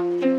Bye.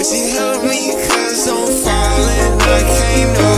But she helped me? Cause I'm falling, I can't